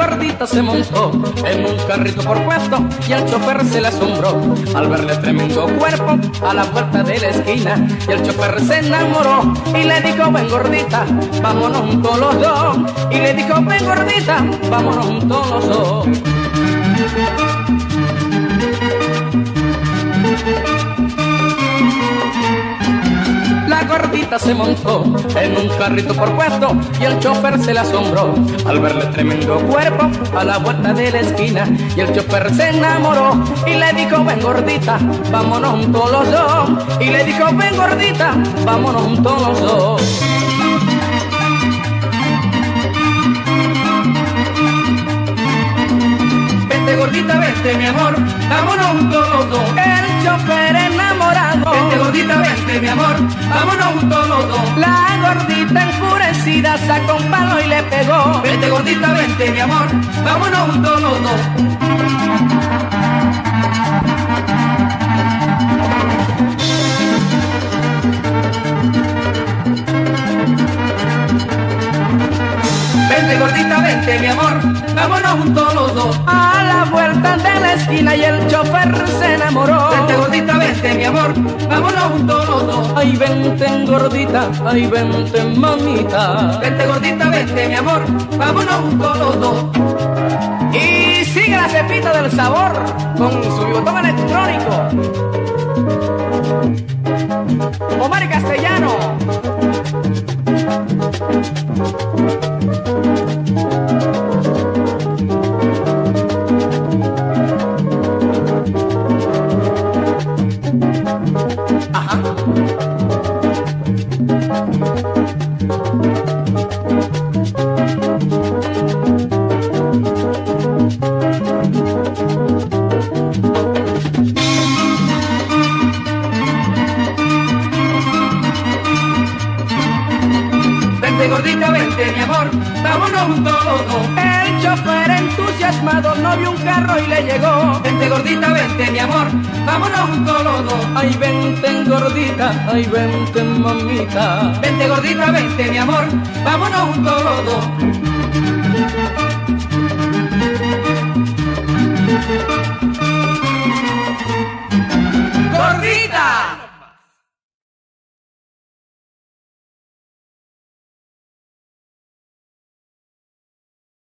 gordita se montó en un carrito por puesto y el chofer se le asombró al verle tremendo cuerpo a la puerta de la esquina. Y el chofer se enamoró y le dijo, ven gordita, vámonos juntos los dos. Y le dijo, ven gordita, vámonos juntos los dos. Gordita se montó en un carrito por puesto y el chofer se le asombró al verle tremendo cuerpo a la vuelta de la esquina. Y el chofer se enamoró y le dijo, ven gordita, vámonos juntos los dos. Y le dijo, ven gordita, vámonos juntos los dos. Vente gordita, vente mi amor, vámonos juntos los dos. El chofer enamorado. Vente gordita, vente mi amor, vámonos juntos los dos. La gordita enfurecida sacó un palo y le pegó. Vente gordita, vente mi amor, vámonos juntos los dos. Vente gordita, vente mi amor, vámonos juntos los dos. A la vuelta de la esquina y el chofer vente mi amor, vámonos juntos los dos. Ay, vente gordita, ay, vente mamita. Vente gordita, vente mi amor, vámonos juntos los dos. Y sigue la cepita del sabor con su bigotón electrónico. Vente gordita, vente mi amor, vámonos juntos los dos. El chofer entusiasmado no vio un carro y le llegó. Vente gordita, vente mi amor, vámonos juntos los dos. Ay, vente gordita, ay, vente mamita. Vente gordita, vente mi amor, vámonos juntos los dos.